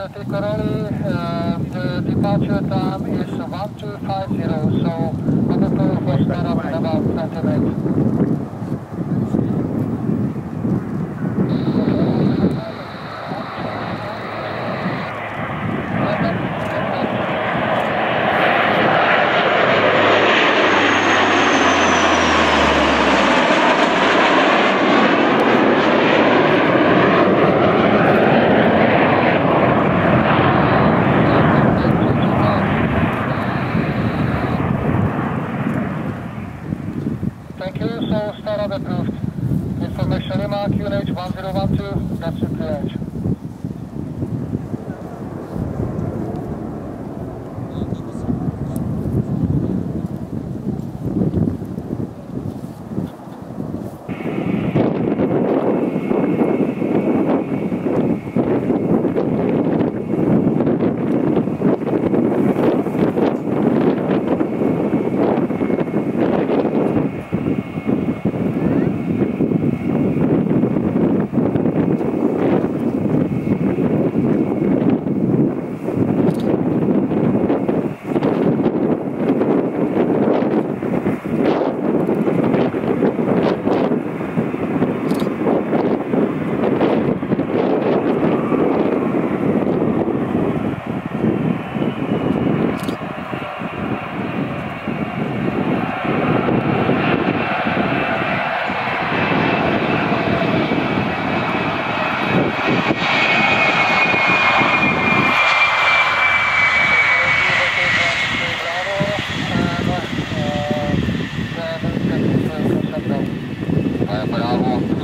at Icaroli, uh, the departure time is 1250, so on the northwest about 20 minutes. 烤鸭啊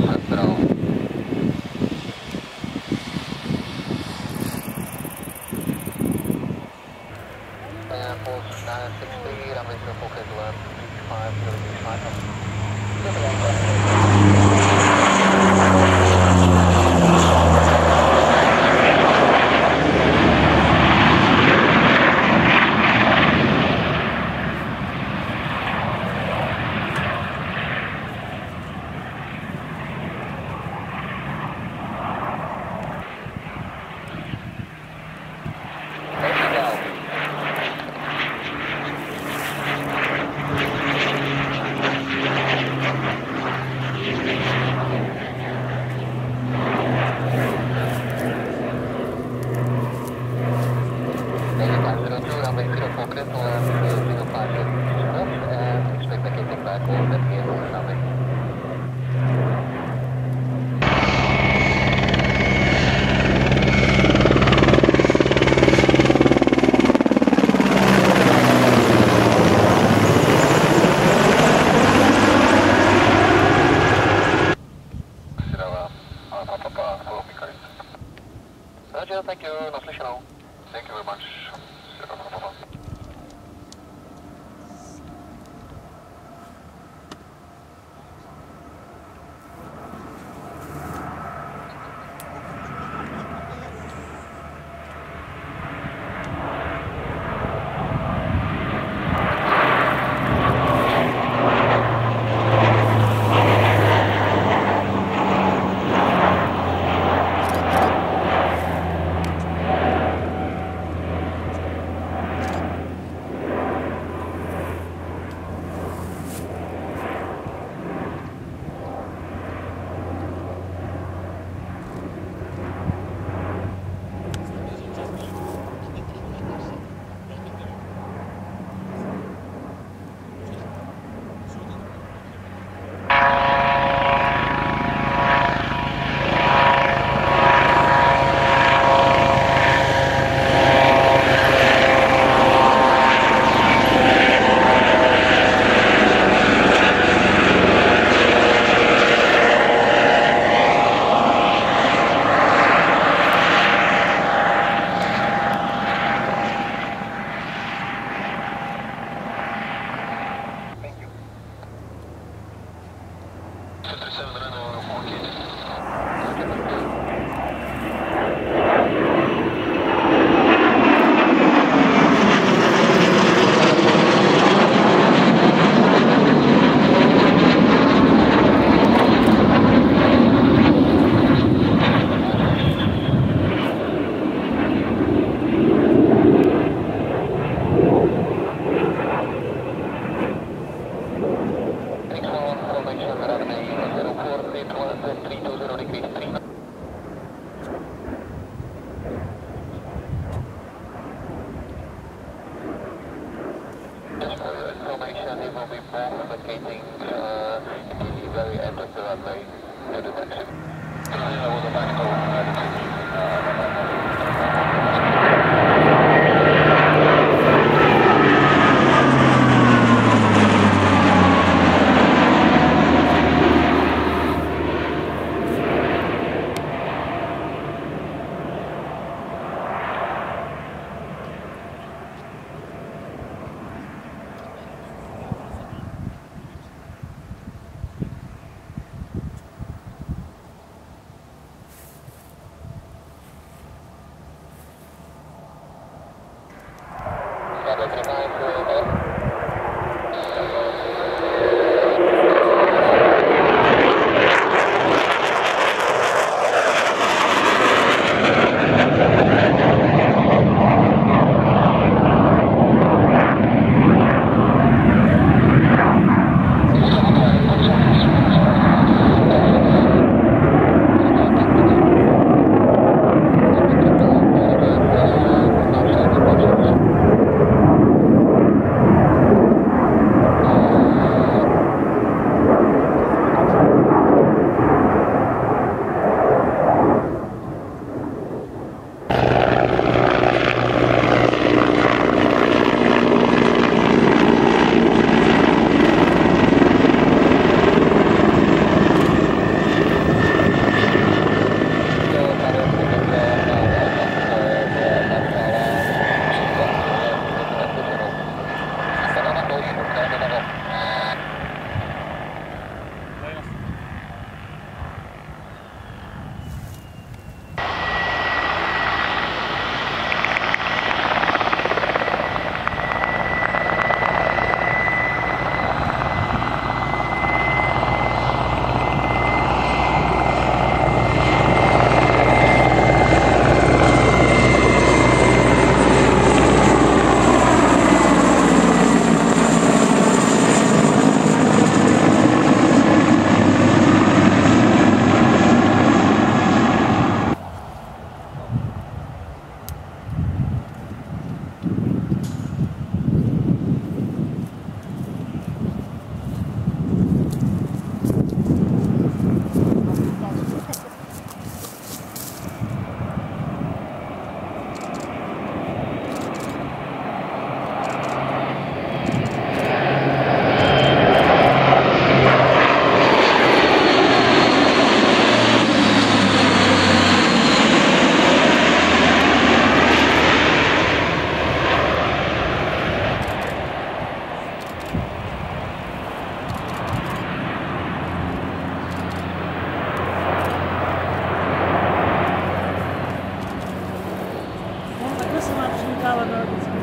smacznikała noc.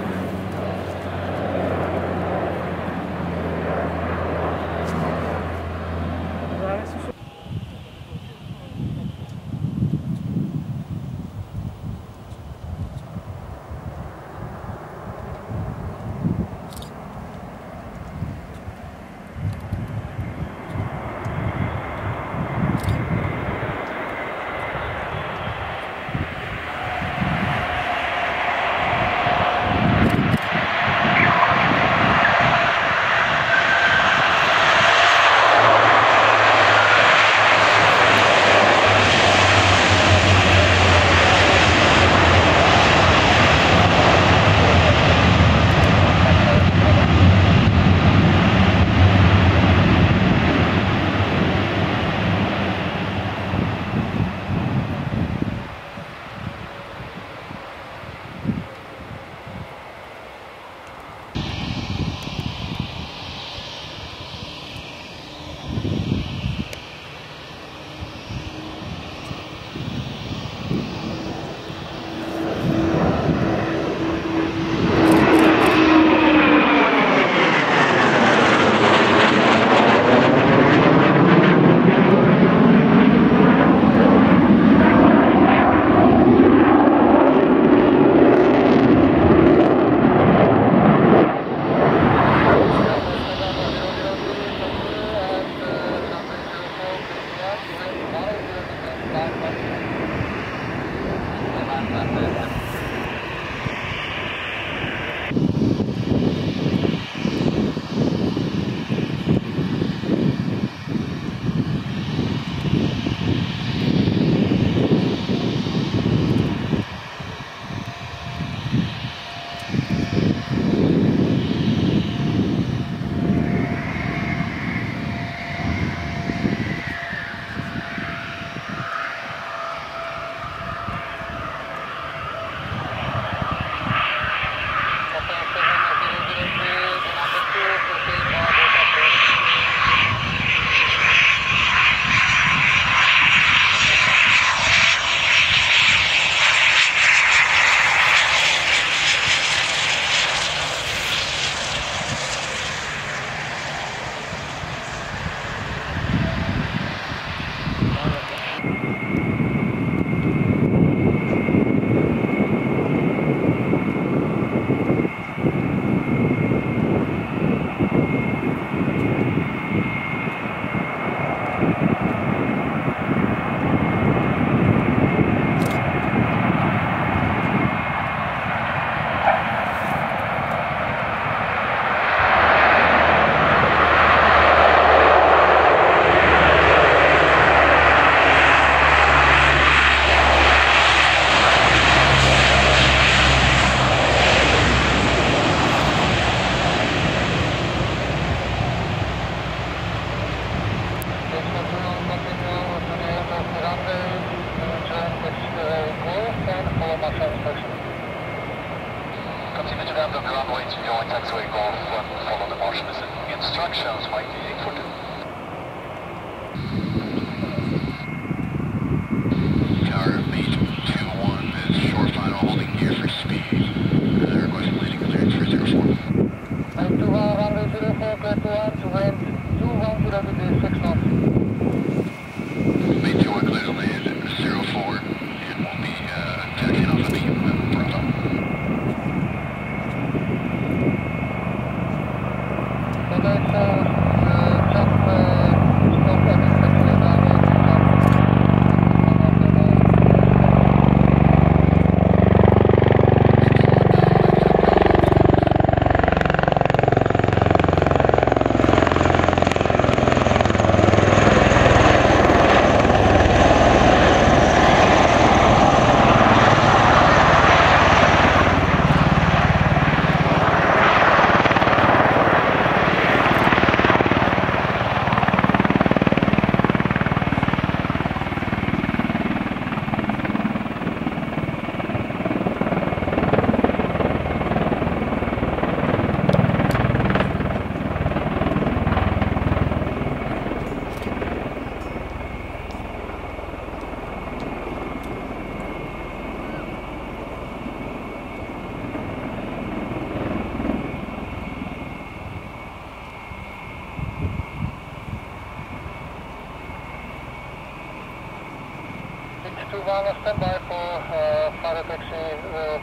Sylvana, stand by for uh, fire taxi. Uh,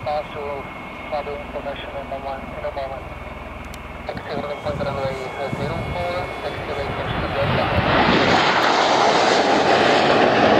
pass you further information in a moment. In a moment. Taxi will encounter runway 04, taxi will catch the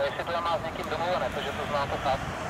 jestli to má s někým domluvené, protože to znáte tak.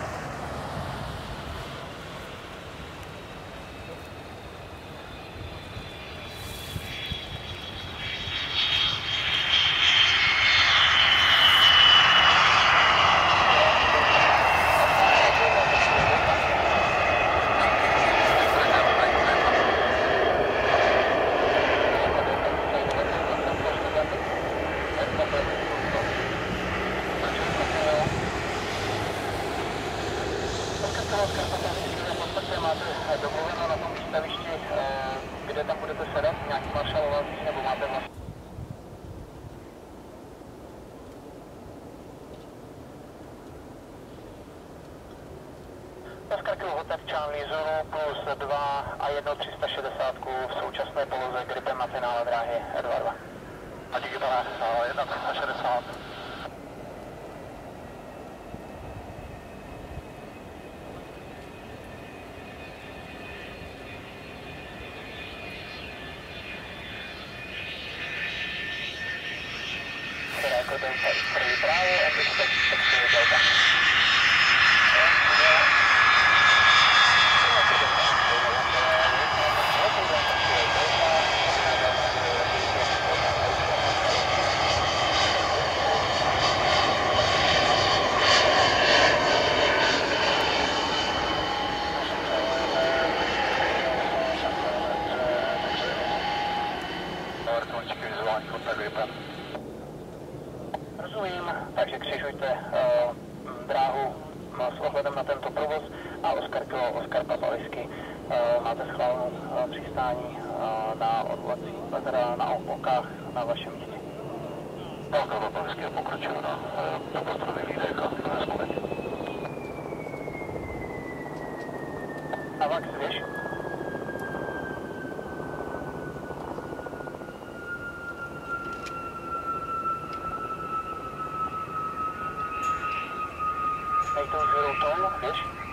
Dneska Zkratilo Hotel Charlie Zulu plus 2 a 1 360 v současné poloze gripem na finále dráhy 22. A díky pane, 1 360. Então, zero automa, deixa.